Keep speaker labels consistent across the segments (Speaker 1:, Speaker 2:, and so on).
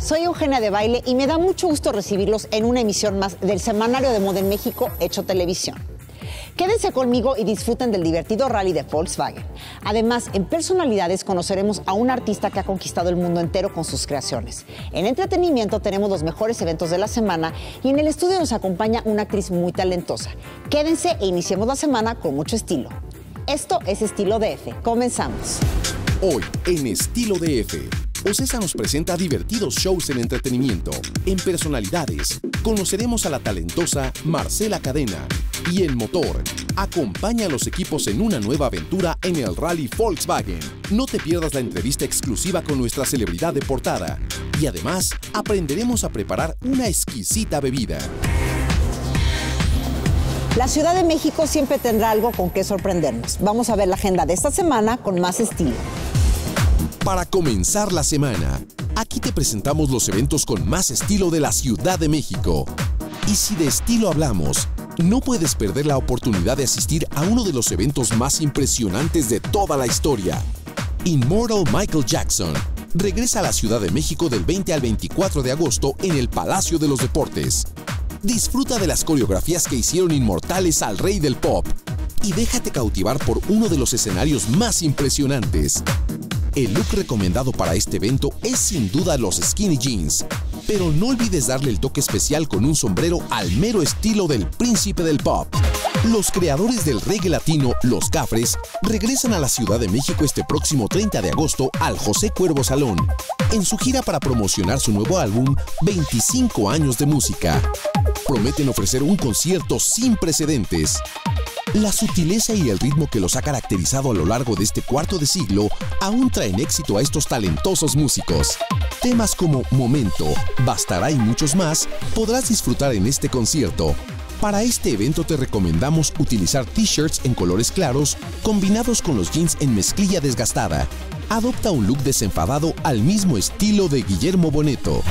Speaker 1: Soy Eugenia de Baile y me da mucho gusto recibirlos en una emisión más del Semanario de Moda en México hecho televisión. Quédense conmigo y disfruten del divertido rally de Volkswagen. Además, en personalidades conoceremos a un artista que ha conquistado el mundo entero con sus creaciones. En entretenimiento tenemos los mejores eventos de la semana y en el estudio nos acompaña una actriz muy talentosa. Quédense e iniciemos la semana con mucho estilo. Esto es Estilo DF. Comenzamos.
Speaker 2: Hoy, en Estilo DF. Ocesa nos presenta divertidos shows en entretenimiento. En personalidades, conoceremos a la talentosa Marcela Cadena. Y en motor, acompaña a los equipos en una nueva aventura en el Rally Volkswagen. No te pierdas la entrevista exclusiva con nuestra celebridad de portada. Y además, aprenderemos a preparar una exquisita bebida.
Speaker 1: La Ciudad de México siempre tendrá algo con que sorprendernos. Vamos a ver la agenda de esta semana con más estilo.
Speaker 2: Para comenzar la semana, aquí te presentamos los eventos con más estilo de la Ciudad de México. Y si de estilo hablamos, no puedes perder la oportunidad de asistir a uno de los eventos más impresionantes de toda la historia. Immortal Michael Jackson regresa a la Ciudad de México del 20 al 24 de agosto en el Palacio de los Deportes. Disfruta de las coreografías que hicieron inmortales al rey del pop y déjate cautivar por uno de los escenarios más impresionantes. El look recomendado para este evento es sin duda los skinny jeans, pero no olvides darle el toque especial con un sombrero al mero estilo del príncipe del pop. Los creadores del reggae latino, Los Cafres, regresan a la Ciudad de México este próximo 30 de agosto al José Cuervo Salón, en su gira para promocionar su nuevo álbum 25 años de música. Prometen ofrecer un concierto sin precedentes. La sutileza y el ritmo que los ha caracterizado a lo largo de este cuarto de siglo aún traen éxito a estos talentosos músicos. Temas como Momento, Bastará y muchos más podrás disfrutar en este concierto. Para este evento te recomendamos utilizar t-shirts en colores claros combinados con los jeans en mezclilla desgastada. Adopta un look desenfadado al mismo estilo de Guillermo Boneto.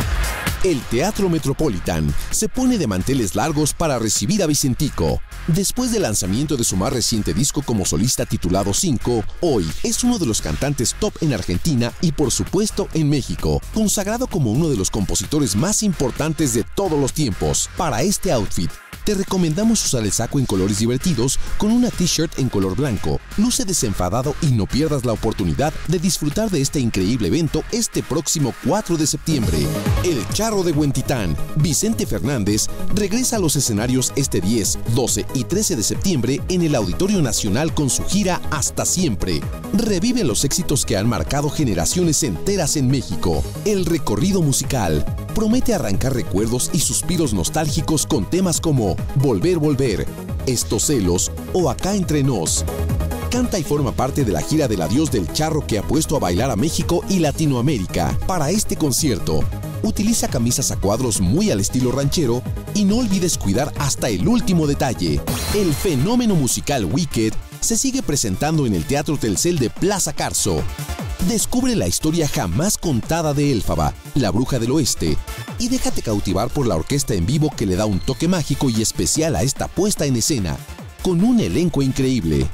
Speaker 2: El Teatro Metropolitan se pone de manteles largos para recibir a Vicentico. Después del lanzamiento de su más reciente disco como solista titulado 5, hoy es uno de los cantantes top en Argentina y por supuesto en México, consagrado como uno de los compositores más importantes de todos los tiempos. Para este outfit, te recomendamos usar el saco en colores divertidos con una t-shirt en color blanco. Luce desenfadado y no pierdas la oportunidad de disfrutar de este increíble evento este próximo 4 de septiembre. El Charro de Huentitán, Vicente Fernández, regresa a los escenarios este 10, 12 y 13 de septiembre en el Auditorio Nacional con su gira Hasta Siempre. Revive los éxitos que han marcado generaciones enteras en México. El recorrido musical promete arrancar recuerdos y suspiros nostálgicos con temas como Volver, Volver, Estos celos o Acá entre nos. Canta y forma parte de la gira del adiós del charro que ha puesto a bailar a México y Latinoamérica. Para este concierto, utiliza camisas a cuadros muy al estilo ranchero y no olvides cuidar hasta el último detalle. El fenómeno musical Wicked se sigue presentando en el Teatro Telcel de Plaza Carso. Descubre la historia jamás contada de Elfaba, la bruja del oeste, y déjate cautivar por la orquesta en vivo que le da un toque mágico y especial a esta puesta en escena, con un elenco increíble.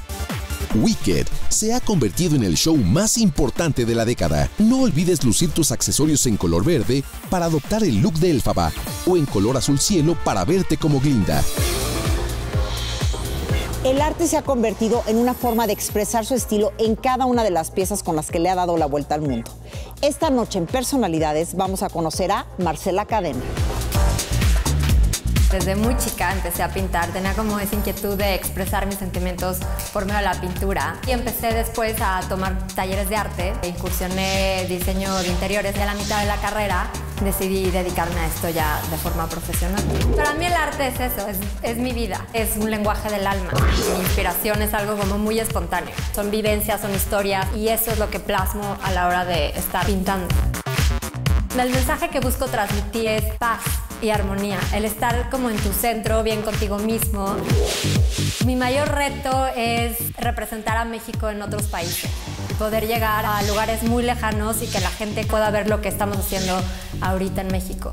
Speaker 2: Wicked se ha convertido en el show más importante de la década. No olvides lucir tus accesorios en color verde para adoptar el look de Elfaba o en color azul cielo para verte como Glinda.
Speaker 1: El arte se ha convertido en una forma de expresar su estilo en cada una de las piezas con las que le ha dado la vuelta al mundo. Esta noche en Personalidades vamos a conocer a Marcela Cadena.
Speaker 3: Desde muy chica empecé a pintar, tenía como esa inquietud de expresar mis sentimientos por medio de la pintura y empecé después a tomar talleres de arte, incursioné diseño de interiores y a la mitad de la carrera decidí dedicarme a esto ya de forma profesional. Para mí el arte es eso, es, es mi vida, es un lenguaje del alma. Mi inspiración es algo como muy espontáneo. Son vivencias, son historias y eso es lo que plasmo a la hora de estar pintando. El mensaje que busco transmitir es paz y armonía, el estar como en tu centro, bien contigo mismo. Mi mayor reto es representar a México en otros países, poder llegar a lugares muy lejanos y que la gente pueda ver lo que estamos haciendo ahorita en México.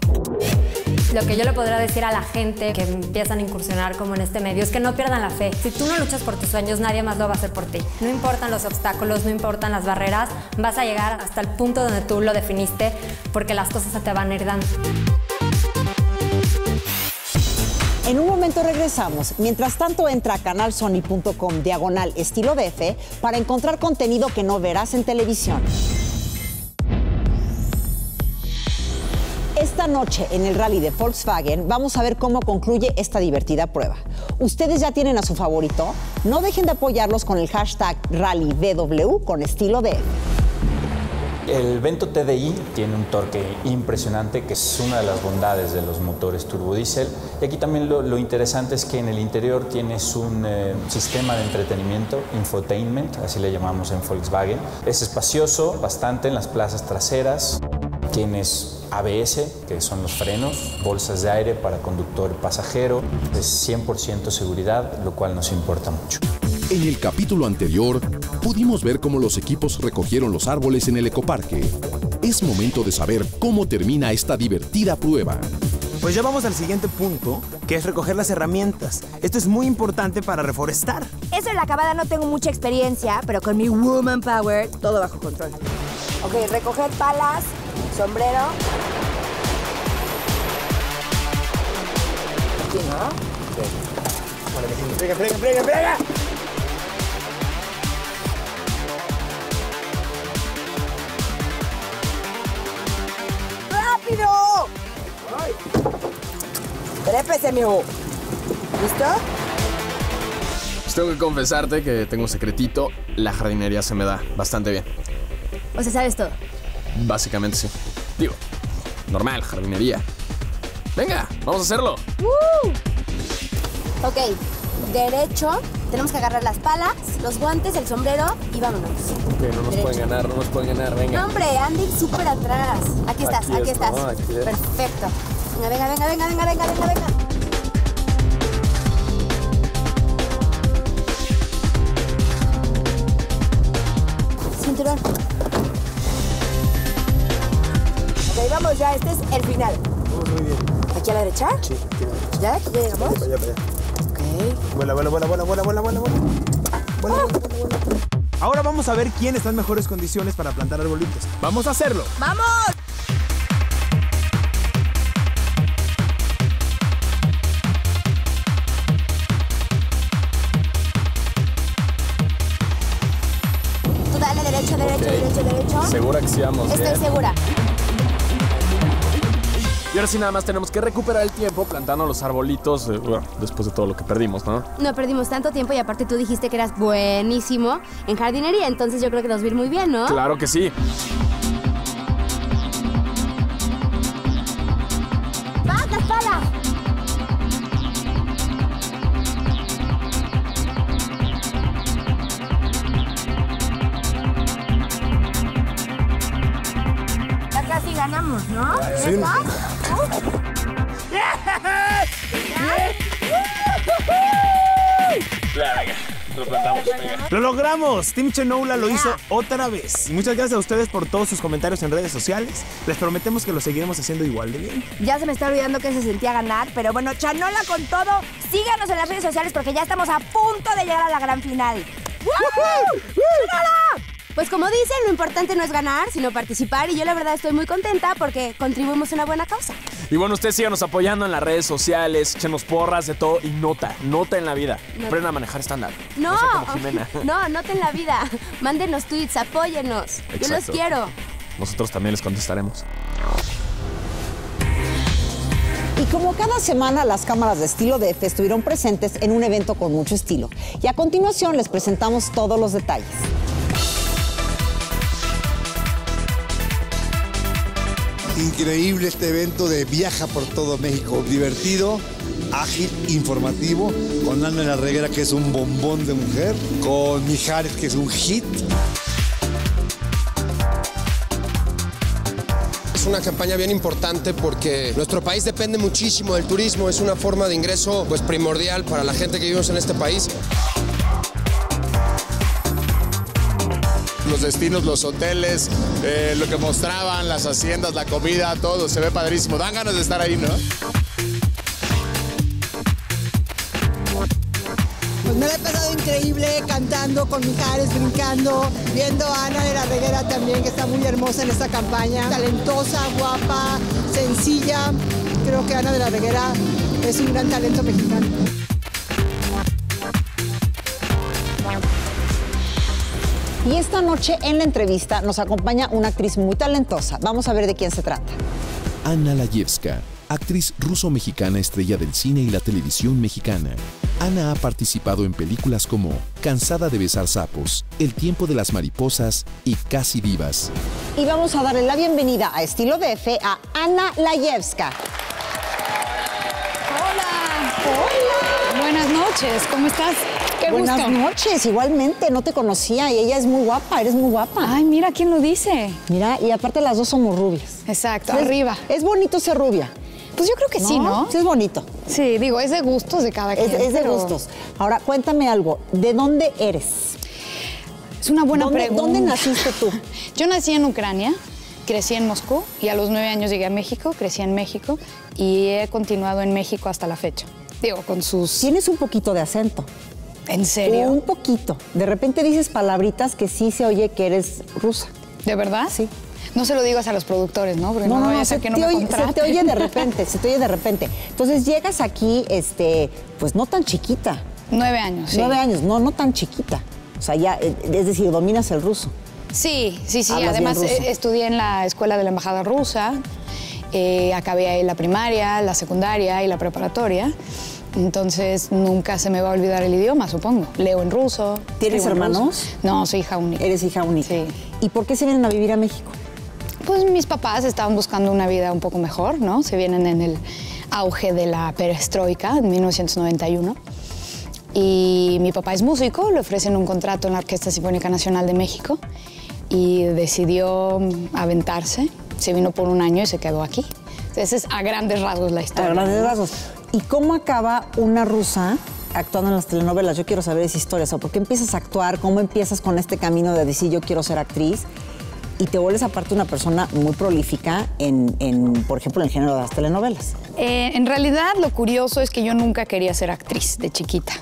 Speaker 3: Lo que yo le podría decir a la gente que empiezan a incursionar como en este medio es que no pierdan la fe. Si tú no luchas por tus sueños, nadie más lo va a hacer por ti. No importan los obstáculos, no importan las barreras, vas a llegar hasta el punto donde tú lo definiste porque las cosas se te van a ir dando.
Speaker 1: En un momento regresamos. Mientras tanto, entra a canalsony.com diagonal estilo DF para encontrar contenido que no verás en televisión. Esta noche en el rally de Volkswagen vamos a ver cómo concluye esta divertida prueba. ¿Ustedes ya tienen a su favorito? No dejen de apoyarlos con el hashtag RallyBW con estilo DF.
Speaker 4: El Vento TDI tiene un torque impresionante, que es una de las bondades de los motores turbodiesel. Y aquí también lo, interesante es que en el interior tienes un eh, sistema de entretenimiento, infotainment, así le llamamos en Volkswagen. Es espacioso, bastante en las plazas traseras. Tienes ABS, que son los frenos, bolsas de aire para conductor y pasajero. Es 100% seguridad, lo cual nos importa mucho.
Speaker 2: En el capítulo anterior, pudimos ver cómo los equipos recogieron los árboles en el ecoparque. Es momento de saber cómo termina esta divertida prueba.
Speaker 5: Pues ya vamos al siguiente punto, que es recoger las herramientas. Esto es muy importante para reforestar.
Speaker 6: Eso en la acabada no tengo mucha experiencia, pero con mi Woman Power todo bajo control. Ok, recoger palas, sombrero. Aquí, ¿no?
Speaker 5: Vale, frega, frega, frega, frega.
Speaker 6: Trépese, mijo. ¿Listo?
Speaker 7: Pues tengo que confesarte que tengo un secretito. La jardinería se me da bastante bien.
Speaker 6: O sea, sabes todo.
Speaker 7: Básicamente sí. Digo, normal, jardinería. Venga, vamos a hacerlo.
Speaker 6: Ok, derecho. Tenemos que agarrar las palas, los guantes, el sombrero y vámonos.
Speaker 7: Ok, no nos
Speaker 6: Derecho.
Speaker 7: pueden ganar, no nos pueden ganar, venga.
Speaker 6: No, hombre, Andy, súper atrás. Aquí estás,
Speaker 7: Aquí
Speaker 6: aquí,
Speaker 7: es,
Speaker 6: estás.
Speaker 7: ¿no? Aquí es.
Speaker 6: Perfecto. Venga, venga, venga, venga, venga, venga, venga, venga. Cinturón. Ok, vamos ya, este es el final.
Speaker 5: Muy bien.
Speaker 6: ¿Aquí a la derecha?
Speaker 5: Sí, aquí va.
Speaker 6: ¿Ya? ¿Ya llegamos?
Speaker 5: Para allá, para allá.
Speaker 6: Ok.
Speaker 5: Vuela, vuela, vuela, vuela, vuela, vuela, vuela, vuela. Vuela, vuela, vuela, vuela. Ahora vamos a ver quién está en mejores condiciones para plantar arbolitos. Vamos a hacerlo.
Speaker 6: ¡Vamos!
Speaker 7: ¿Segura que sí vamos
Speaker 6: Estoy
Speaker 7: bien?
Speaker 6: segura.
Speaker 7: Y ahora sí nada más tenemos que recuperar el tiempo plantando los arbolitos, eh, bueno, después de todo lo que perdimos, ¿no?
Speaker 6: No perdimos tanto tiempo y aparte tú dijiste que eras buenísimo en jardinería, entonces yo creo que nos va a ir muy bien, ¿no?
Speaker 7: Claro que sí.
Speaker 5: Lo logramos. Team Chenoula lo hizo otra vez. Y muchas gracias a ustedes por todos sus comentarios en redes sociales. Les prometemos que lo seguiremos haciendo igual de bien.
Speaker 6: Ya se me está olvidando que se sentía ganar, pero bueno, Chanola con todo. Síganos en las redes sociales porque ya estamos a punto de llegar a la gran final. ¡Chanola! Pues como dicen, lo importante no es ganar, sino participar y yo la verdad estoy muy contenta porque contribuimos a una buena causa.
Speaker 7: Y bueno, ustedes síganos apoyando en las redes sociales, échenos porras de todo y nota, nota en la vida. Aprendan a manejar estándar.
Speaker 6: No,
Speaker 7: sea como Jimena.
Speaker 6: no, noten la vida. Mándenos tweets, apóyennos. Yo los quiero.
Speaker 7: Nosotros también les contestaremos.
Speaker 1: Y como cada semana, las cámaras de estilo DF estuvieron presentes en un evento con mucho estilo. Y a continuación les presentamos todos los detalles.
Speaker 8: Increíble este evento de Viaja por todo México. Divertido, ágil, informativo. Con Ana La Reguera, que es un bombón de mujer. Con Mijares, que es un hit.
Speaker 9: Es una campaña bien importante porque nuestro país depende muchísimo del turismo, es una forma de ingreso pues primordial para la gente que vivimos en este país.
Speaker 10: los destinos, los hoteles, eh, lo que mostraban, las haciendas, la comida, todo. Se ve padrísimo. Dan ganas de estar ahí, ¿no? Pues me lo he pasado increíble cantando con Mijares, brincando, viendo a Ana de la Reguera también, que está muy hermosa en esta campaña. Talentosa, guapa, sencilla. Creo que Ana de la Reguera es un gran talento mexicano.
Speaker 1: Y esta noche en la entrevista nos acompaña una actriz muy talentosa. Vamos a ver de quién se trata.
Speaker 2: Ana Layevska, actriz ruso-mexicana estrella del cine y la televisión mexicana. Ana ha participado en películas como Cansada de besar sapos, El tiempo de las mariposas y Casi vivas.
Speaker 1: Y vamos a darle la bienvenida a Estilo DF a Ana Layevska.
Speaker 11: Noches, ¿cómo estás? Qué
Speaker 1: Buenas
Speaker 11: gusto.
Speaker 1: noches, igualmente, no te conocía y ella es muy guapa, eres muy guapa.
Speaker 11: Ay, mira quién lo dice.
Speaker 1: Mira, y aparte las dos somos rubias.
Speaker 11: Exacto, arriba.
Speaker 1: Es bonito ser rubia.
Speaker 11: Pues yo creo que sí, ¿no?
Speaker 1: Sí, es bonito.
Speaker 11: Sí, digo, es de gustos de cada
Speaker 1: Es,
Speaker 11: quien.
Speaker 1: es de
Speaker 11: pero
Speaker 1: gustos. Ahora, cuéntame algo. ¿De dónde eres?
Speaker 11: Es una buena
Speaker 1: ¿Dónde-
Speaker 11: pregunta.
Speaker 1: dónde naciste tú?
Speaker 11: Yo nací en Ucrania, crecí en Moscú y a los nueve años llegué a México, crecí en México y he continuado en México hasta la fecha. Digo, con sus...
Speaker 1: Tienes un poquito de acento.
Speaker 11: ¿En serio?
Speaker 1: Un poquito. De repente dices palabritas que sí se oye que eres rusa.
Speaker 11: ¿De verdad?
Speaker 1: Sí.
Speaker 11: No se lo digas a los productores, ¿no? Porque no,
Speaker 1: No, no, se,
Speaker 11: que no
Speaker 1: te
Speaker 11: me
Speaker 1: oye, se te oye de repente, se te oye de repente. Entonces llegas aquí, este, pues no tan chiquita.
Speaker 11: Nueve años, sí.
Speaker 1: Nueve años, no, no tan chiquita. O sea, ya, eh, es decir, dominas el ruso.
Speaker 11: Sí, sí, sí.
Speaker 1: Hablas
Speaker 11: Además, eh, estudié en la escuela de la Embajada Rusa, eh, acabé ahí la primaria, la secundaria y la preparatoria. Entonces, nunca se me va a olvidar el idioma, supongo. Leo en ruso.
Speaker 1: ¿Tienes
Speaker 11: en
Speaker 1: hermanos?
Speaker 11: ruso. No, soy hija única.
Speaker 1: Eres hija única.
Speaker 11: Sí.
Speaker 1: ¿Y por qué se vienen a vivir a México?
Speaker 11: Pues mis papás estaban buscando una vida un poco mejor, ¿no? Se vienen en el auge de la perestroika en 1991. Y mi papá es músico, le ofrecen un contrato en la Orquesta Sinfónica Nacional de México y decidió aventarse. Se vino por un año y se quedó aquí. Entonces es a grandes rasgos la
Speaker 1: A
Speaker 11: historia.
Speaker 1: grandes
Speaker 11: ¿no?
Speaker 1: rasgos. ¿Y cómo acaba una rusa actuando en las telenovelas? Yo quiero saber esa historia. O ¿por qué empiezas a actuar? ¿Cómo empiezas con este camino de decir yo quiero ser actriz? Y te vuelves aparte una persona muy prolífica en, en, por ejemplo, en el género de las telenovelas.
Speaker 11: Eh, en realidad, lo curioso es que yo nunca quería ser actriz de chiquita.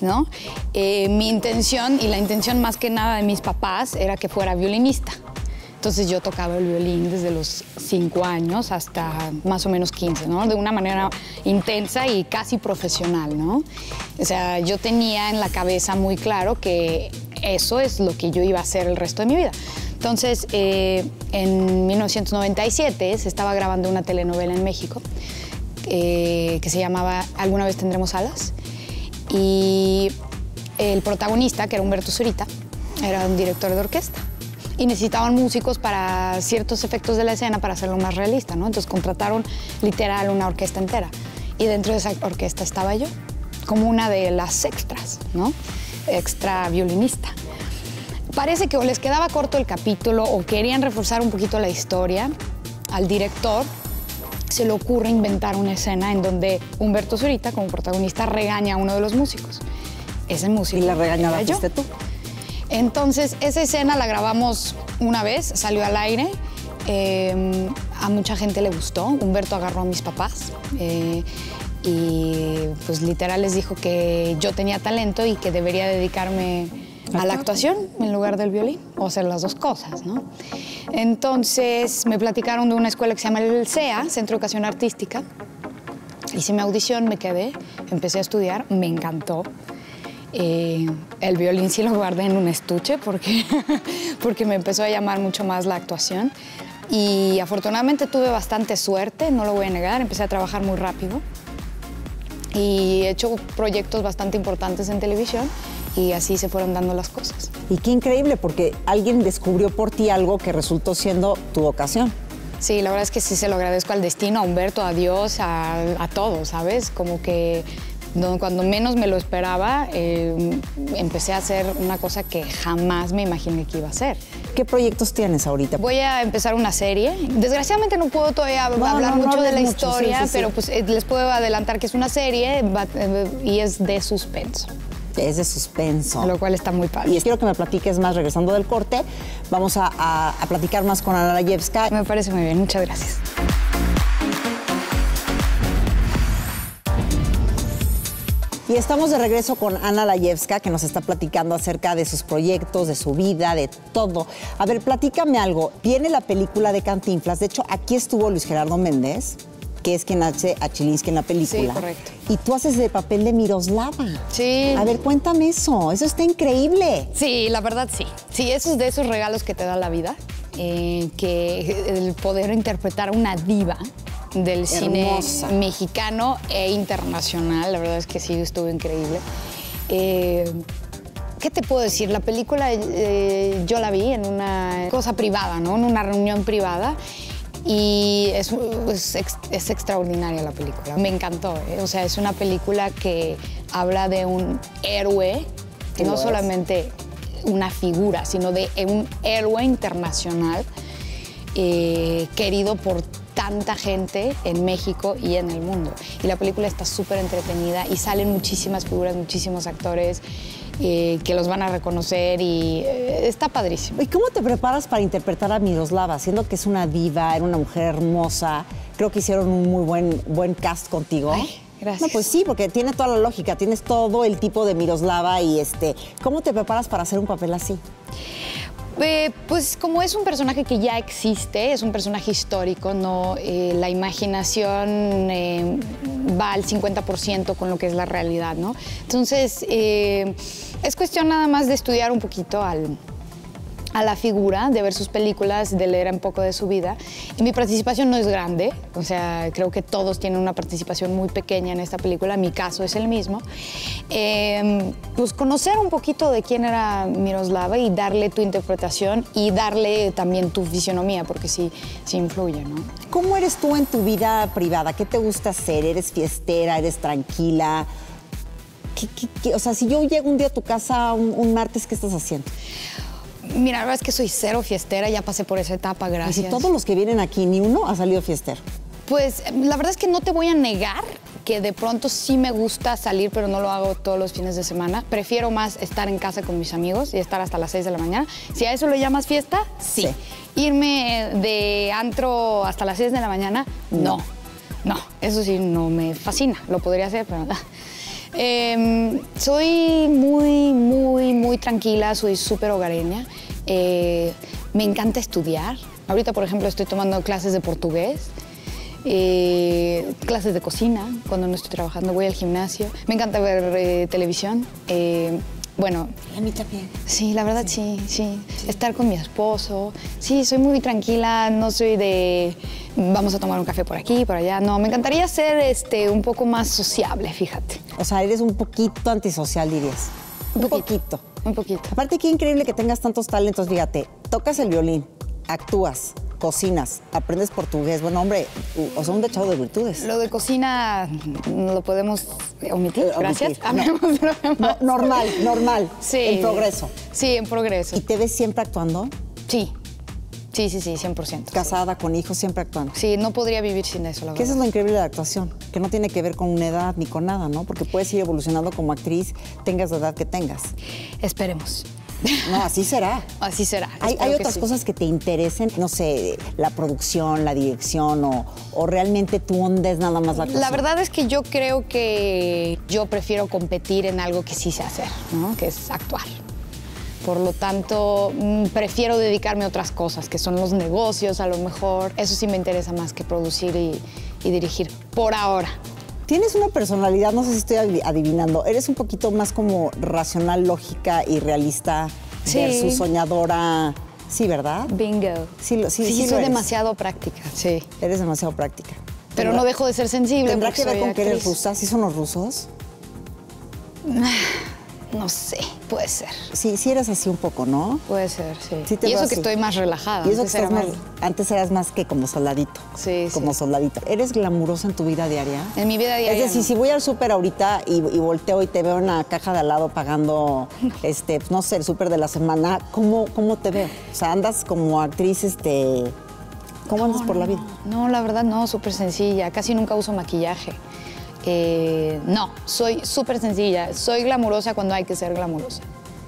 Speaker 11: ¿no? Eh, mi intención, y la intención más que nada de mis papás, era que fuera violinista. Entonces yo tocaba el violín desde los 5 años hasta más o menos 15, ¿no? De una manera intensa y casi profesional, ¿no? O sea, yo tenía en la cabeza muy claro que eso es lo que yo iba a hacer el resto de mi vida. Entonces, eh, en 1997 se estaba grabando una telenovela en México eh, que se llamaba ¿Alguna vez tendremos alas? Y el protagonista, que era Humberto Zurita, era un director de orquesta. Y necesitaban músicos para ciertos efectos de la escena para hacerlo más realista, ¿no? Entonces contrataron literal una orquesta entera. Y dentro de esa orquesta estaba yo, como una de las extras, ¿no? Extra violinista. Parece que o les quedaba corto el capítulo o querían reforzar un poquito la historia. Al director se le ocurre inventar una escena en donde Humberto Zurita, como protagonista, regaña a uno de los músicos. Ese músico.
Speaker 1: Y la regañada
Speaker 11: yo.
Speaker 1: fuiste tú.
Speaker 11: Entonces, esa escena la grabamos una vez, salió al aire. eh, a mucha gente le gustó. Humberto agarró a mis papás. eh, y pues literal les dijo que yo tenía talento y que debería dedicarme a la actuación en lugar del violín, o hacer las dos cosas, ¿no? Entonces me platicaron de una escuela que se llama el CEA, Centro de Educación Artística. Hice mi audición, me quedé, empecé a estudiar, me encantó. Eh, el violín sí lo guardé en un estuche porque, porque me empezó a llamar mucho más la actuación. Y afortunadamente tuve bastante suerte, no lo voy a negar, empecé a trabajar muy rápido. Y he hecho proyectos bastante importantes en televisión y así se fueron dando las cosas.
Speaker 1: Y qué increíble, porque alguien descubrió por ti algo que resultó siendo tu vocación.
Speaker 11: Sí, la verdad es que sí se lo agradezco al destino, a Humberto, a Dios, a, a todos, ¿sabes? Como que cuando menos me lo esperaba, eh, empecé a hacer una cosa que jamás me imaginé que iba a hacer.
Speaker 1: ¿Qué proyectos tienes ahorita?
Speaker 11: Voy a empezar una serie. Desgraciadamente no puedo todavía
Speaker 1: No,
Speaker 11: hablar
Speaker 1: no, no
Speaker 11: mucho de la
Speaker 1: mucho,
Speaker 11: historia,
Speaker 1: sí, sí, sí.
Speaker 11: pero pues eh, les puedo adelantar que es una serie eh, y es de suspenso,
Speaker 1: Es de suspenso.
Speaker 11: lo cual está muy padre.
Speaker 1: Y quiero que me platiques más regresando del corte. Vamos a, a- a platicar más con Ana Layevska.
Speaker 11: Me parece muy bien, muchas gracias.
Speaker 1: Y estamos de regreso con Ana Layevska, que nos está platicando acerca de sus proyectos, de su vida, de todo. A ver, platícame algo. Viene la película de Cantinflas. De hecho, aquí estuvo Luis Gerardo Méndez, que es quien hace a Chilinsky en la película.
Speaker 11: Sí, correcto.
Speaker 1: Y tú haces el papel de Miroslava.
Speaker 11: Sí.
Speaker 1: A ver, cuéntame eso. Eso está increíble.
Speaker 11: Sí, la verdad sí. Sí, esos de esos regalos que te da la vida, eh, que el poder interpretar a una diva del
Speaker 1: Hermosa.
Speaker 11: cine mexicano e internacional, la verdad es que sí, estuvo increíble. Eh, ¿Qué te puedo decir? La película eh, yo la vi en una cosa privada, ¿no? En una reunión privada. Y es, es ex- es extraordinaria la película. Me encantó. ¿eh? O sea, es una película que habla de un héroe,
Speaker 1: Sí
Speaker 11: no
Speaker 1: es.
Speaker 11: solamente una figura, sino de un héroe internacional eh, querido por tanta gente en México y en el mundo. Y la película está súper entretenida y salen muchísimas figuras, muchísimos actores eh, que los van a reconocer y eh, está padrísimo.
Speaker 1: ¿Y cómo te preparas para interpretar a Miroslava? Siendo que es una diva, era una mujer hermosa. Creo que hicieron un muy buen, buen cast contigo.
Speaker 11: gracias.
Speaker 1: No, pues sí, porque tiene toda la lógica. Tienes todo el tipo de Miroslava y este. ¿Cómo te preparas para hacer un papel así?
Speaker 11: Eh, pues como es un personaje que ya existe, es un personaje histórico, no Eh, la imaginación eh, va al 50% con lo que es la realidad, ¿no? Entonces, es cuestión nada más de estudiar un poquito al, a la figura, de ver sus películas, de leer un poco de su vida. Y mi participación no es grande, o sea, creo que todos tienen una participación muy pequeña en esta película, mi caso es el mismo. Eh, pues conocer un poquito de quién era Miroslava y darle tu interpretación y darle también tu fisionomía, porque sí, sí influye, ¿no?
Speaker 1: ¿Cómo eres tú en tu vida privada? ¿Qué te gusta hacer? ¿Eres fiestera? ¿Eres tranquila? ¿Qué- qué- qué? O sea, si yo llego un día a tu casa un, un martes, ¿qué estás haciendo?
Speaker 11: Mira, la verdad es que soy cero fiestera, ya pasé por esa etapa,
Speaker 1: Y
Speaker 11: gracias.
Speaker 1: si todos los que vienen aquí, ni uno ha salido fiestero.
Speaker 11: Pues la verdad es que no te voy a negar que de pronto sí me gusta salir, pero no lo hago todos los fines de semana. Prefiero más estar en casa con mis amigos y estar hasta las 6 de la mañana. Si a eso lo llamas fiesta, sí. Irme de antro hasta las 6 de la mañana, no. No, eso sí no me fascina. Lo podría hacer, pero... Em, soy muy, muy, muy tranquila, soy súper hogareña. Eh, me encanta estudiar. Ahorita, por ejemplo, estoy tomando clases de portugués, eh, clases de cocina. Cuando no estoy trabajando, voy al gimnasio. Me encanta ver eh, televisión. Bueno,
Speaker 1: A mí también.
Speaker 11: Sí, la verdad sí, sí, Estar con mi esposo. Sí, soy muy tranquila, no soy de vamos a tomar un café por aquí, por allá. No, me encantaría ser este, un poco más sociable, fíjate.
Speaker 1: O sea, eres un poquito antisocial, dirías. Un poquito.
Speaker 11: Un poquito.
Speaker 1: Aparte, qué increíble que tengas tantos talentos. Fíjate, tocas el violín, actúas, cocinas, aprendes portugués. Bueno, hombre, o sea, un dechado de virtudes.
Speaker 11: Lo de cocina mm, lo podemos omitir, gracias.
Speaker 1: omitir, no.
Speaker 11: Lo demás.
Speaker 1: No, normal, normal.
Speaker 11: Sí.
Speaker 1: En progreso.
Speaker 11: Sí, en progreso.
Speaker 1: ¿Y te ves siempre actuando?
Speaker 11: Sí, sí, sí, sí, 100%.
Speaker 1: Casada, con hijos, siempre actuando.
Speaker 11: Sí, no podría vivir sin eso, la
Speaker 1: Que eso
Speaker 11: verdad.
Speaker 1: es lo increíble de la actuación, que no tiene que ver con una edad ni con nada, ¿no? Porque puedes ir evolucionando como actriz, tengas la edad que tengas.
Speaker 11: Esperemos.
Speaker 1: No, así será.
Speaker 11: Así será.
Speaker 1: ¿Hay, otras
Speaker 11: sí.
Speaker 1: cosas que te interesen? No sé, la producción, la dirección o, o realmente tu onda es nada más la actuación.
Speaker 11: La verdad es que yo creo que yo prefiero competir en algo que sí sé hacer, ¿no? que es actuar. Por lo tanto, mm, prefiero dedicarme a otras cosas, que son los negocios a lo mejor. Eso sí me interesa más que producir y, y dirigir, por ahora.
Speaker 1: Tienes una personalidad, no sé si estoy adi- adivinando, eres un poquito más como racional, lógica y realista
Speaker 11: Sí.
Speaker 1: versus soñadora. Sí, ¿verdad?
Speaker 11: Bingo.
Speaker 1: Sí, sí,
Speaker 11: Sí,
Speaker 1: sí
Speaker 11: soy
Speaker 1: eres.
Speaker 11: demasiado práctica, sí.
Speaker 1: Eres demasiado práctica.
Speaker 11: Pero no dejo de ser sensible.
Speaker 1: ¿Tendrá que ver con que eres
Speaker 11: actriz.
Speaker 1: rusa? ¿Sí son los rusos?
Speaker 11: No sé, puede ser.
Speaker 1: Sí, sí eres así un poco, ¿no?
Speaker 11: Puede ser, sí.
Speaker 1: Sí te
Speaker 11: y eso que estoy más relajada.
Speaker 1: Y eso que
Speaker 11: antes era
Speaker 1: estás más, antes eras más que como soldadito.
Speaker 11: Sí, sí.
Speaker 1: Como soldadito. ¿Eres glamurosa en tu vida diaria?
Speaker 11: En mi vida diaria.
Speaker 1: Es decir,
Speaker 11: no.
Speaker 1: si voy al súper ahorita y, y volteo y te veo en la caja de al lado pagando, este, no sé, el súper de la semana, ¿cómo, ¿cómo te veo? O sea, andas como actriz, este, ¿cómo andas por la vida?
Speaker 11: No, la verdad no, súper sencilla. Casi nunca uso maquillaje. Eh, no, soy súper sencilla. Soy glamurosa cuando hay que ser glamurosa.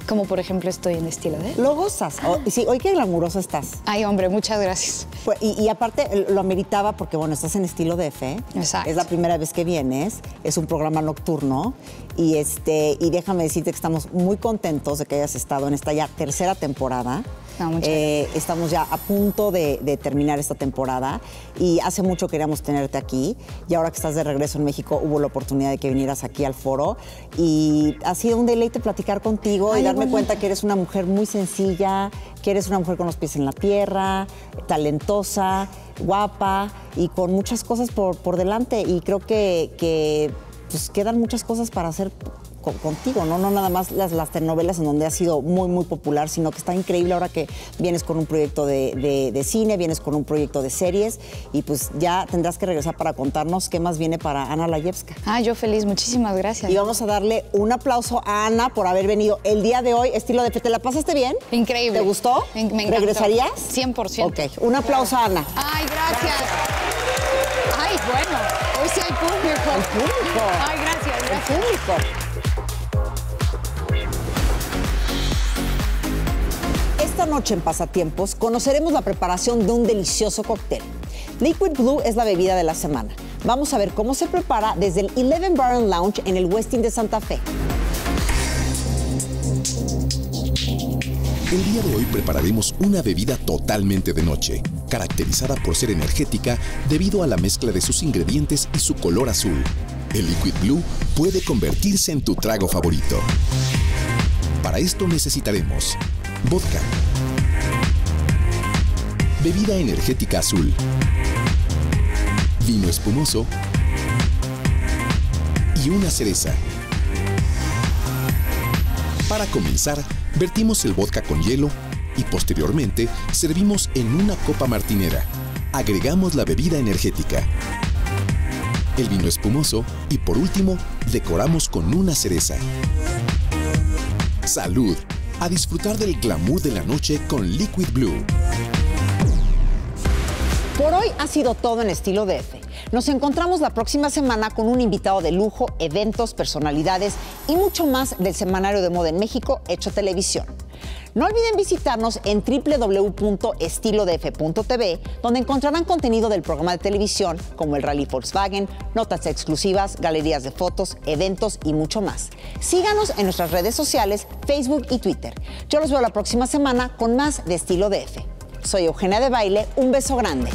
Speaker 11: Como por ejemplo estoy en estilo de...
Speaker 1: Lo gozas. Oh, sí, hoy qué glamurosa estás.
Speaker 11: Ay, hombre, muchas gracias.
Speaker 1: Pues, y, y aparte lo ameritaba porque, bueno, estás en estilo de F.
Speaker 11: Exacto.
Speaker 1: Es la primera vez que vienes. Es un programa nocturno. Y, este, y déjame decirte que estamos muy contentos de que hayas estado en esta ya tercera temporada.
Speaker 11: No,
Speaker 1: Eh, estamos ya a punto de, de terminar esta temporada y hace mucho queríamos tenerte aquí y ahora que estás de regreso en México hubo la oportunidad de que vinieras aquí al foro y ha sido un deleite platicar contigo y darme cuenta que eres una mujer muy sencilla, que eres una mujer con los pies en la tierra, talentosa, guapa y con muchas cosas por, por delante. Y creo que, que, pues, quedan muchas cosas para hacer co- contigo, ¿no? No nada más las, las telenovelas en donde has sido muy, muy popular, sino que está increíble ahora que vienes con un proyecto de, de- de cine, vienes con un proyecto de series y pues ya tendrás que regresar para contarnos qué más viene para Ana Layevska.
Speaker 11: Ah, yo feliz, muchísimas gracias.
Speaker 1: Y vamos a darle un aplauso a Ana por haber venido el día de hoy, estilo de. ¿Te la pasaste bien?
Speaker 11: Increíble.
Speaker 1: ¿Te gustó?
Speaker 11: Me, encantó.
Speaker 1: ¿Regresarías?
Speaker 11: 100%.
Speaker 1: Ok, un aplauso a Ana.
Speaker 11: Ay, gracias. Ay, bueno, hoy sí hay público.
Speaker 1: El público.
Speaker 11: Ay, gracias,
Speaker 1: El
Speaker 11: gracias.
Speaker 1: público. Esta noche en Pasatiempos conoceremos la preparación de un delicioso cóctel. Liquid Blue es la bebida de la semana. Vamos a ver cómo se prepara desde el Eleven Bar and Lounge en el Westin de Santa Fe.
Speaker 2: El día de hoy prepararemos una bebida totalmente de noche, caracterizada por ser energética debido a la mezcla de sus ingredientes y su color azul. El Liquid Blue puede convertirse en tu trago favorito. Para esto necesitaremos vodka, bebida energética azul, vino espumoso y una cereza. Para comenzar, vertimos el vodka con hielo y posteriormente servimos en una copa martinera. Agregamos la bebida energética, el vino espumoso y por último decoramos con una cereza. Salud. A disfrutar del glamour de la noche con Liquid Blue.
Speaker 1: Por hoy ha sido todo en estilo DF. Nos encontramos la próxima semana con un invitado de lujo, eventos, personalidades y mucho más del Semanario de Moda en México hecho televisión. No olviden visitarnos en www.estilodf.tv, donde encontrarán contenido del programa de televisión como el Rally Volkswagen, notas exclusivas, galerías de fotos, eventos y mucho más. Síganos en nuestras redes sociales, Facebook y Twitter. Yo los veo la próxima semana con más de Estilo DF. Soy Eugenia de Baile, un beso grande.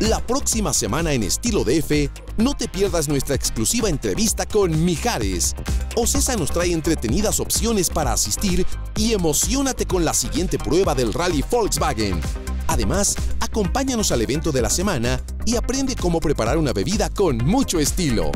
Speaker 2: La próxima semana en Estilo DF, no te pierdas nuestra exclusiva entrevista con Mijares. Ocesa nos trae entretenidas opciones para asistir y emocionate con la siguiente prueba del Rally Volkswagen. Además, acompáñanos al evento de la semana y aprende cómo preparar una bebida con mucho estilo.